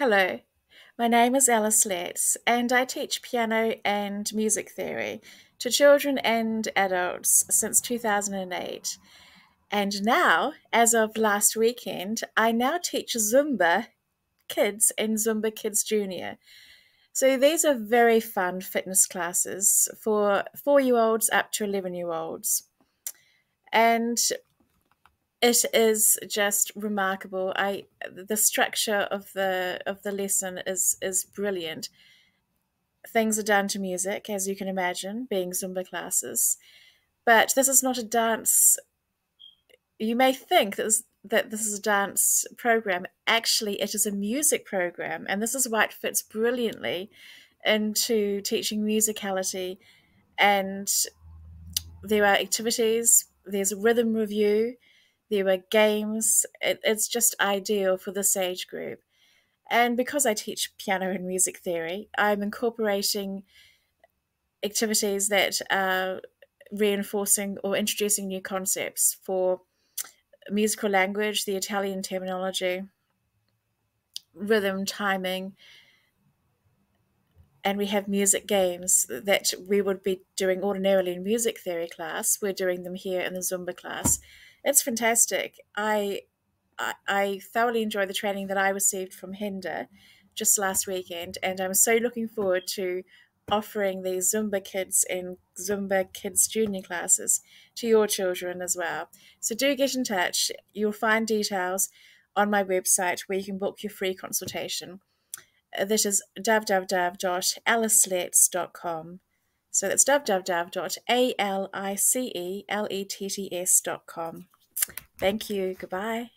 Hello, my name is Alice Letts, and I teach piano and music theory to children and adults since 2008. And now, as of last weekend, I now teach Zumba kids and Zumba Kids Junior. So these are very fun fitness classes for four year olds up to 11 year olds. And it is just remarkable. I the structure of the of the lesson is is brilliant. Things are done to music, as you can imagine, being Zumba classes. But this is not a dance. You may think that this, that this is a dance program. Actually, it is a music program, and this is why it fits brilliantly into teaching musicality. And there are activities. There's a rhythm review there were games. It, it's just ideal for this age group. And because I teach piano and music theory, I'm incorporating activities that are reinforcing or introducing new concepts for musical language, the Italian terminology, rhythm, timing, and we have music games that we would be doing ordinarily in music theory class. We're doing them here in the Zumba class. It's fantastic. I, I, I thoroughly enjoy the training that I received from Hinder just last weekend, and I'm so looking forward to offering these Zumba kids and Zumba kids junior classes to your children as well. So do get in touch. You'll find details on my website where you can book your free consultation. That is www.aliceletts.com. So that's www.aliceletts.com. Thank you. Goodbye.